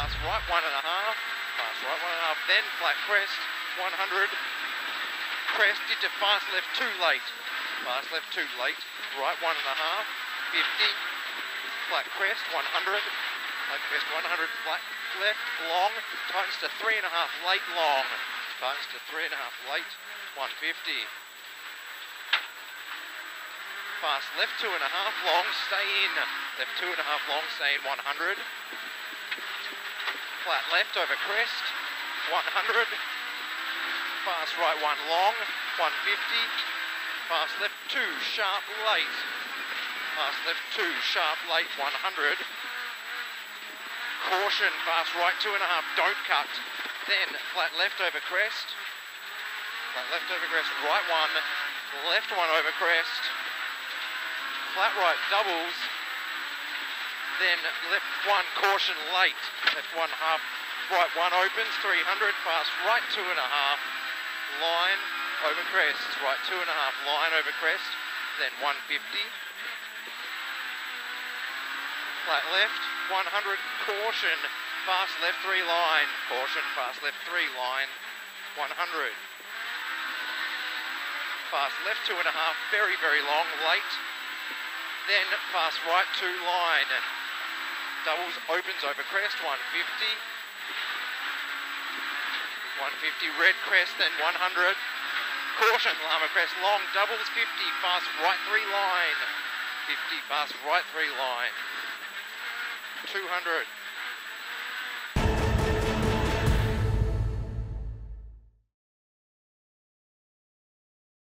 fast right one and a half, fast right one and a half, then flat crest, 100, crest into fast left two late, fast left two late, right one and a half, 50, flat crest, 100, flat crest, 100, flat left, long, tightens to three and a half, late, long, tightens to three and a half, late, 150. Fast left two and a half, long, stay in, left two and a half, long, stay in, 100. Flat left over crest, 100. Fast right one, long, 150. Fast left two, sharp, late. Fast left two, sharp, late, 100. Caution, fast right two and a half, don't cut. Then flat left over crest. Flat left over crest, right one, left one over crest. Flat right doubles. Then left one, caution late. Left one half, right one opens, 300, fast right two and a half. Line over crest, right two and a half, line over crest. Then 150 flat left, 100, caution, fast left three line, caution, fast left three line, 100. Fast left two and a half, very, very long, late. Then fast right two line. Doubles opens over crest, 150. 150 red crest, then 100. Caution, Lama crest, long, doubles 50, fast right three line. 50, fast right three line. 200.